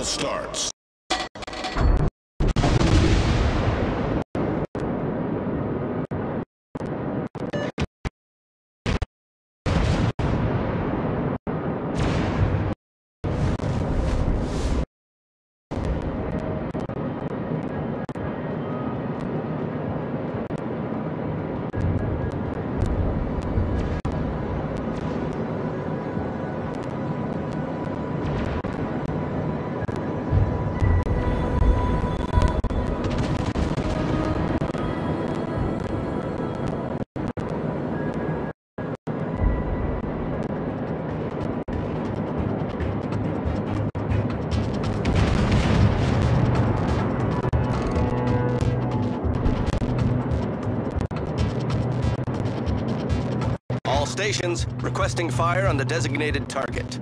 battle starts. Stations requesting fire on the designated target.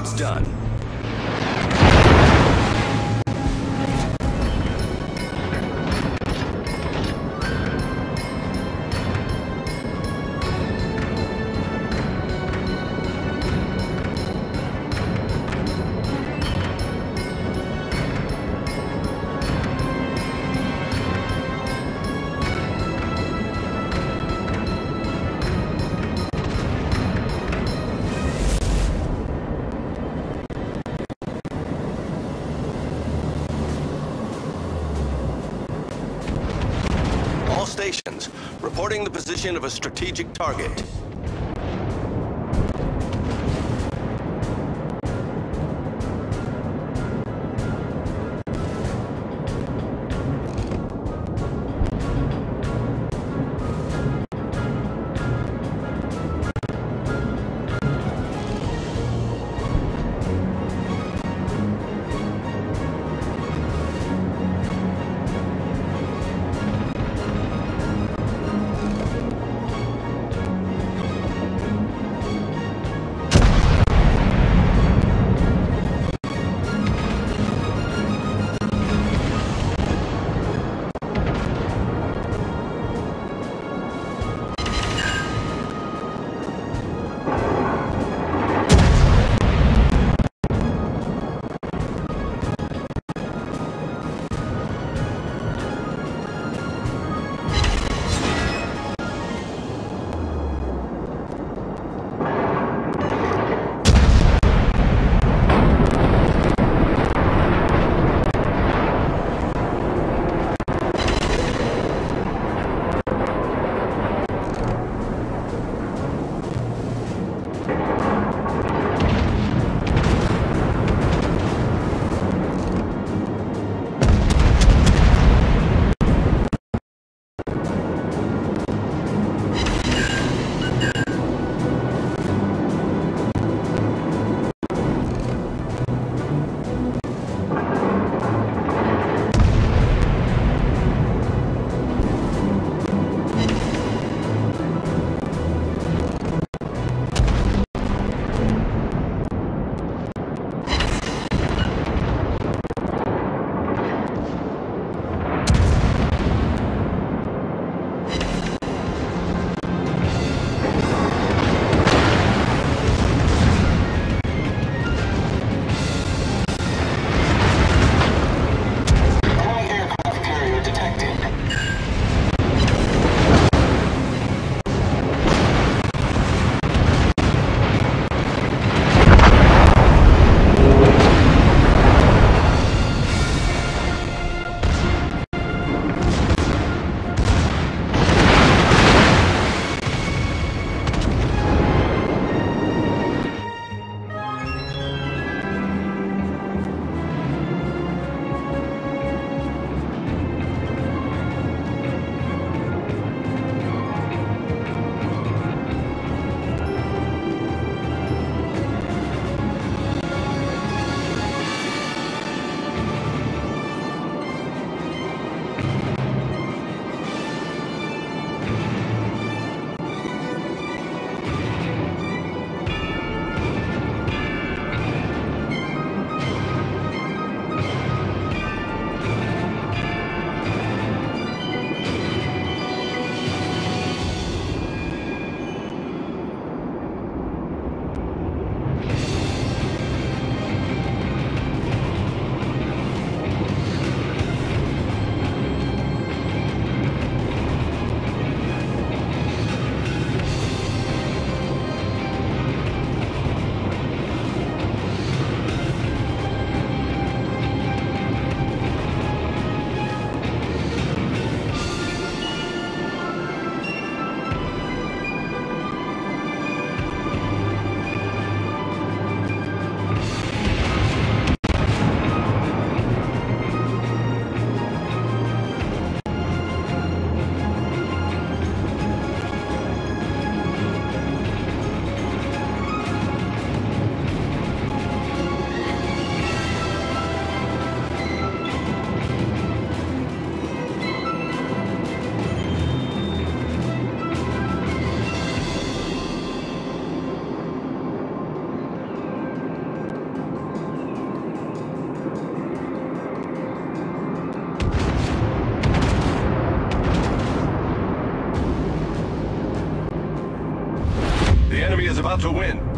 It's done. All stations reporting the position of a strategic target. To win.